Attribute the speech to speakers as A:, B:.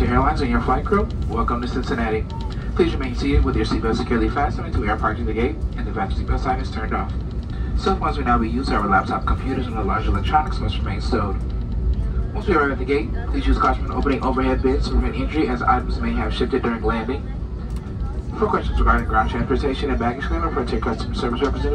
A: Frontier Airlines and your flight crew, welcome to Cincinnati. Please remain seated with your seatbelt securely fastened until we are at the gate and the back seatbelt sign is turned off. Cell phones will now be used, our laptop computers and other large electronics must remain stowed. Once we arrive at the gate, please use caution when opening overhead bins to prevent injury as items may have shifted during landing. For questions regarding ground transportation and baggage claim, Frontier Customer Service representative